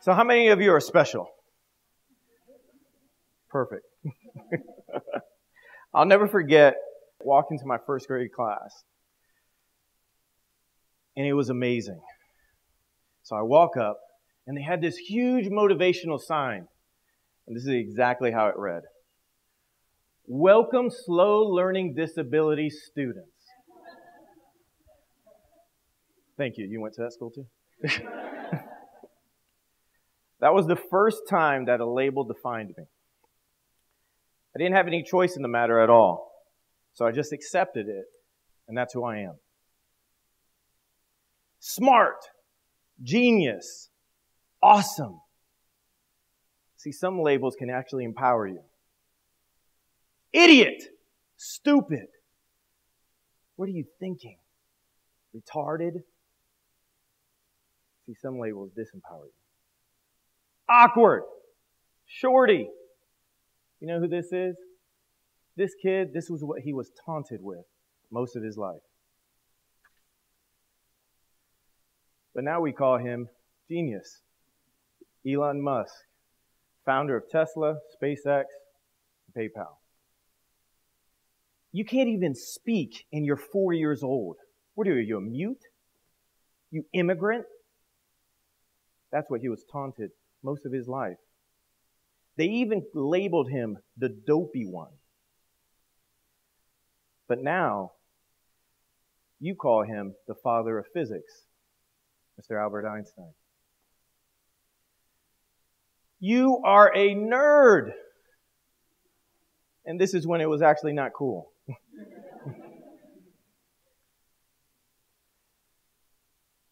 So, how many of you are special? Perfect. I'll never forget walking to my first grade class, and it was amazing. So I walk up, and they had this huge motivational sign, and this is exactly how it read Welcome slow learning disability students. Thank you. You went to that school too? that was the first time that a label defined me. I didn't have any choice in the matter at all. So I just accepted it, and that's who I am. Smart, genius, awesome. See, some labels can actually empower you. Idiot, stupid. What are you thinking? Retarded? See, some labels disempower you. Awkward, shorty, you know who this is? This kid, this was what he was taunted with most of his life. But now we call him genius. Elon Musk, founder of Tesla, SpaceX, PayPal. You can't even speak and you're four years old. What are you, a mute? You immigrant? That's what he was taunted most of his life. They even labeled him the dopey one. But now, you call him the father of physics, Mr. Albert Einstein. You are a nerd. And this is when it was actually not cool.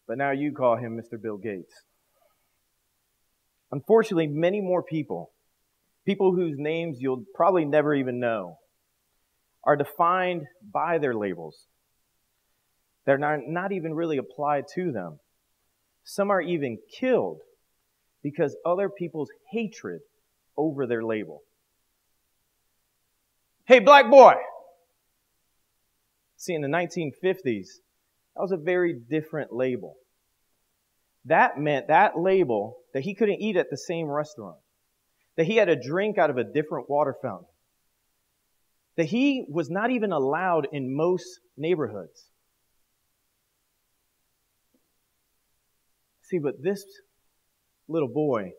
but now you call him Mr. Bill Gates. Unfortunately, many more people people whose names you'll probably never even know, are defined by their labels. They're not, not even really applied to them. Some are even killed because other people's hatred over their label. Hey, black boy! See, in the 1950s, that was a very different label. That meant that label that he couldn't eat at the same restaurant that he had a drink out of a different water fountain, that he was not even allowed in most neighborhoods. See, but this little boy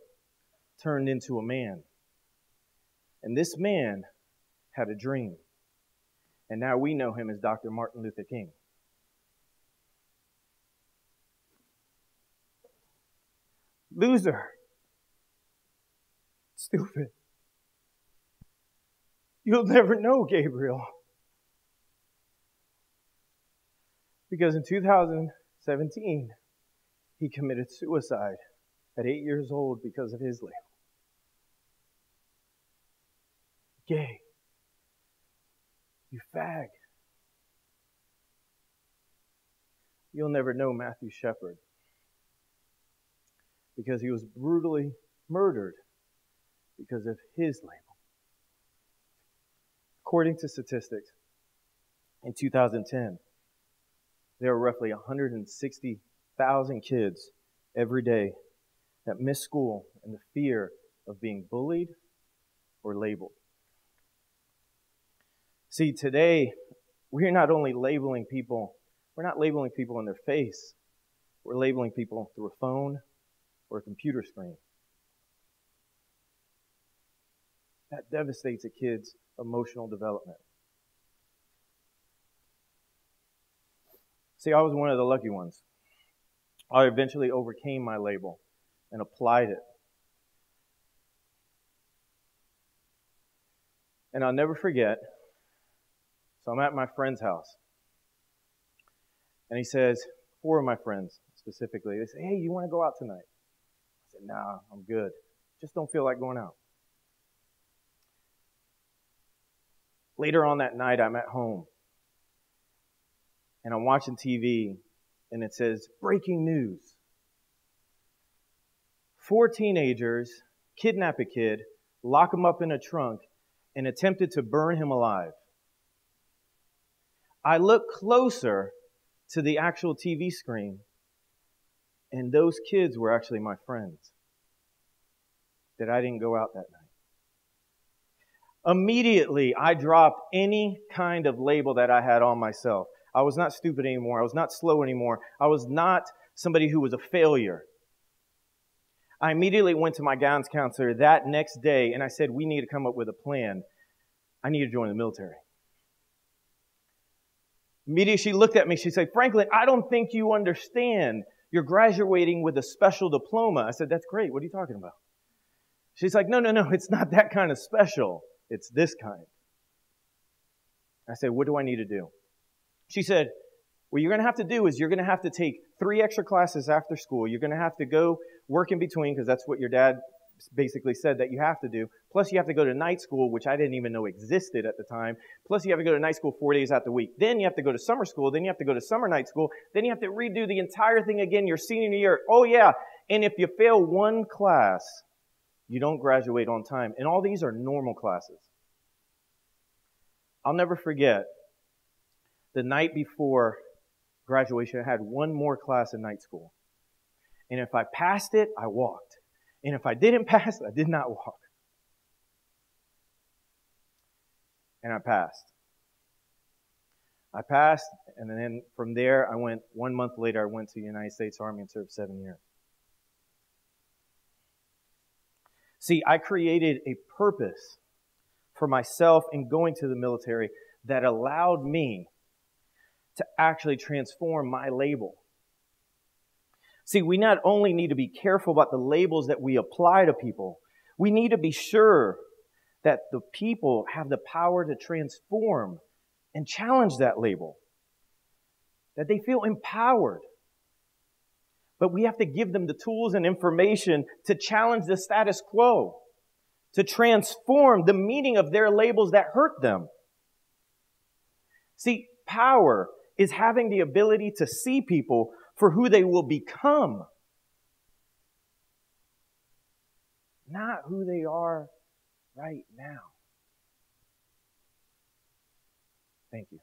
turned into a man. And this man had a dream. And now we know him as Dr. Martin Luther King. Loser. Stupid. You'll never know, Gabriel. Because in 2017, he committed suicide at eight years old because of his label. Gay. You fag. You'll never know Matthew Shepard because he was brutally murdered because of his label. According to statistics, in 2010, there were roughly 160,000 kids every day that miss school in the fear of being bullied or labeled. See, today, we're not only labeling people, we're not labeling people in their face, we're labeling people through a phone or a computer screen. that devastates a kid's emotional development. See, I was one of the lucky ones. I eventually overcame my label and applied it. And I'll never forget. So I'm at my friend's house. And he says, four of my friends specifically, they say, Hey, you want to go out tonight? Said, Nah, I'm good. Just don't feel like going out. Later on that night, I'm at home and I'm watching TV and it says, breaking news. Four teenagers kidnap a kid, lock him up in a trunk, and attempted to burn him alive. I look closer to the actual TV screen, and those kids were actually my friends. that I didn't go out that night. Immediately, I dropped any kind of label that I had on myself. I was not stupid anymore. I was not slow anymore. I was not somebody who was a failure. I immediately went to my guidance counselor that next day and I said, We need to come up with a plan. I need to join the military. Immediately she looked at me. She said, Franklin, I don't think you understand. You're graduating with a special diploma. I said, That's great. What are you talking about? She's like, No, no, no. It's not that kind of special. It's this kind. I said, What do I need to do? She said, What you're going to have to do is you're going to have to take three extra classes after school. You're going to have to go work in between because that's what your dad basically said that you have to do. Plus, you have to go to night school, which I didn't even know existed at the time. Plus, you have to go to night school four days out the week. Then you have to go to summer school. Then you have to go to summer night school. Then you have to redo the entire thing again your senior year. Oh, yeah. And if you fail one class, you don't graduate on time. And all these are normal classes. I'll never forget the night before graduation, I had one more class in night school. And if I passed it, I walked. And if I didn't pass, I did not walk. And I passed. I passed, and then from there, I went, one month later, I went to the United States Army and served seven years. See, I created a purpose for myself in going to the military that allowed me to actually transform my label. See, we not only need to be careful about the labels that we apply to people, we need to be sure that the people have the power to transform and challenge that label, that they feel empowered. But we have to give them the tools and information to challenge the status quo, to transform the meaning of their labels that hurt them. See, power is having the ability to see people for who they will become, not who they are right now. Thank you.